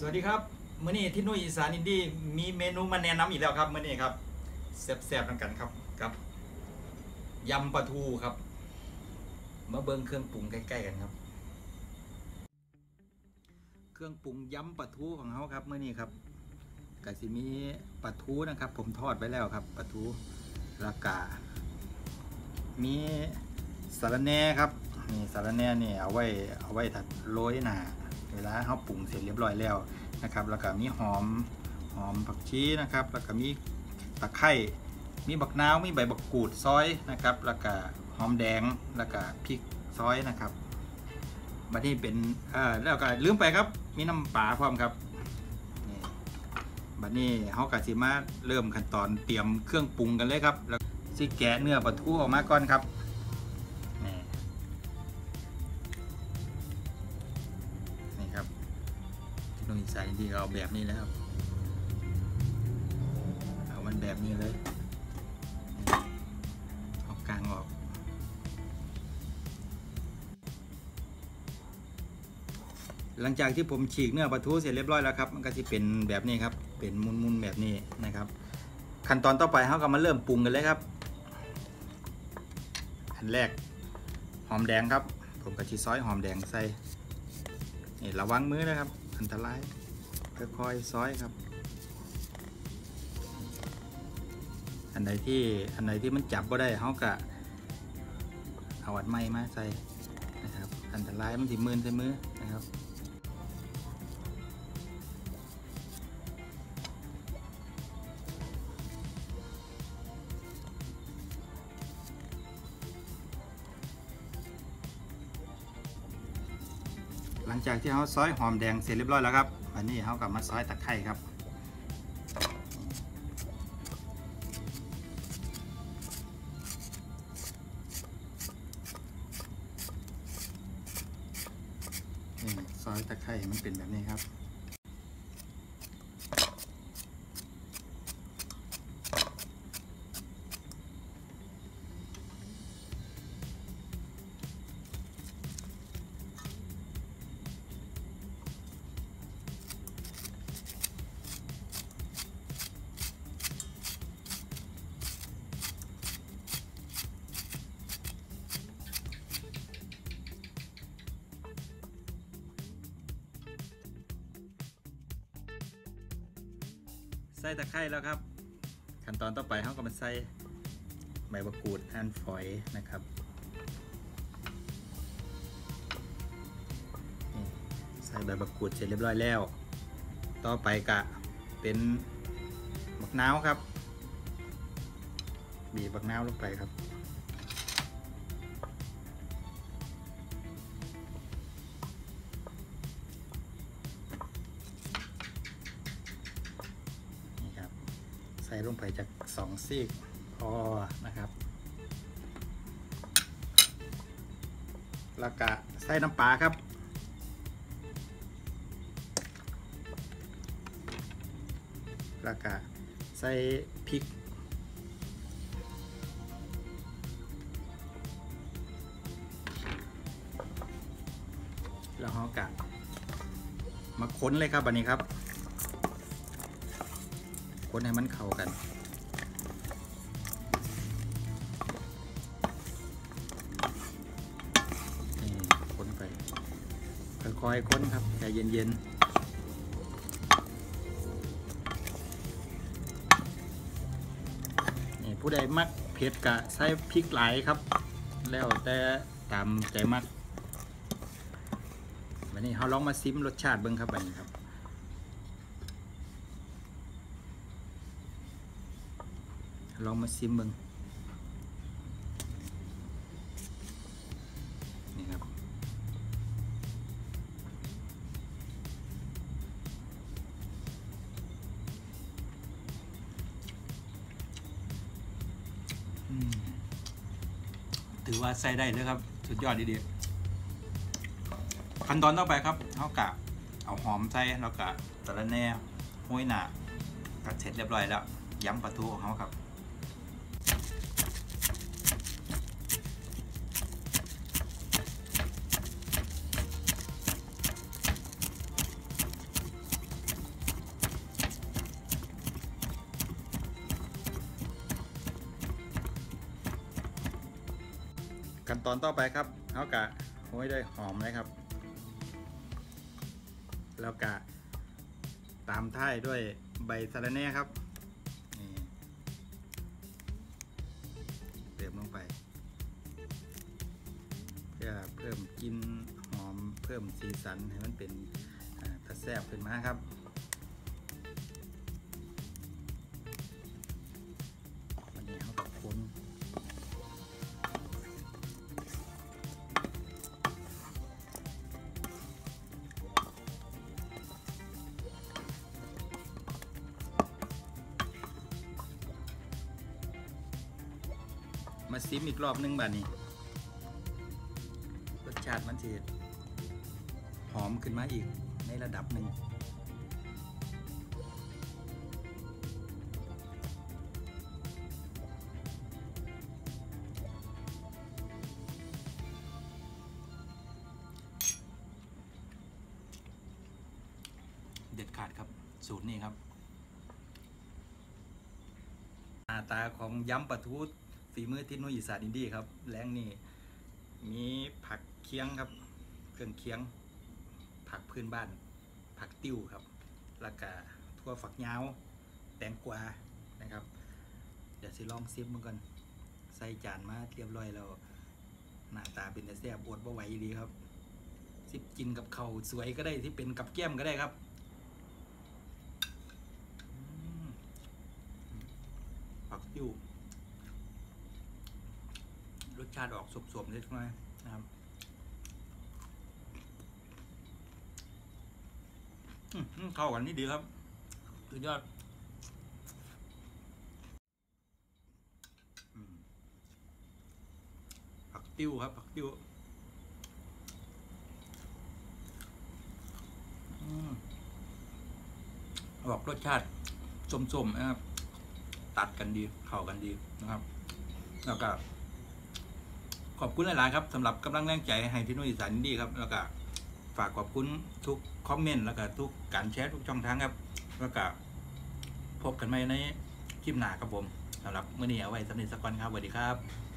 สวัสดีครับมื้อนี้ที่นุ่ยอีสานอินดี้มีเมนูมาแนะนำอีกแล้วครับมื้อนี้ครับแซ่บๆนกันครับกับยำปลาทูครับมาเบิ่งเครื่องปรุงใกล้ๆกันครับ เครื่องปรุงยำปลาทูของเขาครับมื้อนี้ครับกะสิมีปลาทูนะครับ ผมทอดไว้แล้วครับปลาทูรากา มีสารแน่ครับนี่สารแน่นี่เอาไว้เอาไว้ถัดโรยหนา เวลาเขาปรุงเสร็จเรียบร้อยแล้วนะครับ แล้วก็มีหอมหอมผักชีนะครับ แล้วก็มีตะไคร้มีบักนาวมีใบบักกูดซอยนะครับ แล้วก็หอมแดงแล้วก็พริกซอยนะครับบัดนี้เป็นเอ่อแล้วก็ลืมไปครับ มีน้ำปลาพร้อมครับบัดนี้เขากะสิมาเริ่มขั้นตอนเตรียมเครื่องปรุงกันเลยครับ แล้วสิแกะเนื้อปลาทูออกมาก่อนครับ ใส่ดีก็เอาแบบนี้แล้ว เอามันแบบนี้เลยเอากลางออก หลังจากที่ผมฉีกเนื้อปลาทูเสร็จเรียบร้อยแล้วครับมันก็จะเป็นแบบนี้ครับ เป็นมุนๆแบบนี้นะครับ ขั้นตอนต่อไปเราก็มาเริ่มปรุงกันเลยครับอันแรกหอมแดงครับ ผมกะทิซอยหอมแดงใส่นี่ระวังมือนะครับ อันตราย ค่อยๆซอยครับ อันใดที่อันใดที่มันจับก็ได้เขากะเอาอัดไม้มาใส่นะครับอันตรายมันสิมืนใส่มือนะครับหลังจากที่เขาซอยหอมแดงเสร็จเรียบร้อยแล้วครับ อันนี้เขากับมาซอยตะไคร้ครับนี่ซอยตะไคร้มันเป็นแบบนี้ครับ ส่ตะไคร้แล้วครับ ขั้นตอนต่อไปเขาก็มาใส่ใบมะกรูดอันฝอยนะครับใส่ใบมะกรูดเสร็จเรียบร้อยแล้ว ต่อไปกะเป็นมะนาวครับ บีบมะนาวลงไปครับ ใส่ลงไปจากสองซีกพอนะครับแล้วก็ใส่น้ำปลาครับ แล้วก็ใส่พริก แล้วเรากะมาค้นเลยครับอันนี้ครับ คนให้มันเข้ากันนี่คนไปค่อยๆค้นครับใจเย็นๆนี่ผู้ใดมักเผ็ดกะใส่พริกหลายครับ แล้วแต่ตามใจมักวันนี้เราลองมาซิมรสชาติเบิ้งครับวันนี้ครับ ลองมาซิมเบิงนี่ครับอืมถือว่าใส่ได้เลยครับ สุดยอดดีๆขั้นตอนต่อไปครับเขากะเอาหอมใส่แล้วก็ตะละแหน่ห้วยหนากัดเสร็จเรียบร้อยแล้วย้ำปลาทูของเขาครับ ขั้นตอนต่อไปครับเขากะโห้ยด้วยหอมเลยครับ แล้วกะตามท้ายด้วยใบสะระแหน่ครับนี่เติมลงไป เพื่อเพิ่มกลิ่นหอมเพิ่มสีสันให้มันเป็นอ่าตะแซ่บขึ้นมาครับ ซิมอีกรอบหนึงแบบนี้รสชาติมันจะหอมขึ้นมาอีกในระดับหนึ่งเด็ดขาดครับ สูตรนี้ครับหน้าตาของยำปลาทู ฝีมือที่นุ่ยอีสานอินดี้ครับแรงนี่มีผักเคียงครับ เครื่องเคียง ผักพื้นบ้าน ผักติ้วครับแล้วก็ทั่วฝักยาวแตงกวานะครับ เดี๋ยวสิลองซิมมันก่อนใส่จานมาเรียบร้อยแล้วหน้าตาเป็นแต่แซ่บอวดบ่ไหวดีครับ สิกินกับเขาสวยก็ได้ที่เป็นกับแก้มก็ได้ครับอืมผักติ้ว รส ชาติออกสมๆเล็กน้อยนะครับเข้ากันนี่ดีครับสุดยอดผักติ้วครับ ผักติ้วอออกรสชาติสมๆนะครับ ตัดกันดี เข้ากันดีนะครับ แล้วก็ ขอบคุณหลายๆครับสำหรับกำลังแรงใจให้ที่นุ่ยสานดีครับ แล้วก็ฝากขอบคุณทุกคอมเมนต์แล้วก็ทุกการแชร์ทุกช่องทางครับ แล้วก็พบกันใหม่ในคลิปหน้าครับผมสำหรับเมื่อนี้เอาไว้สำเร็จสักวันครับสวัสดีครับ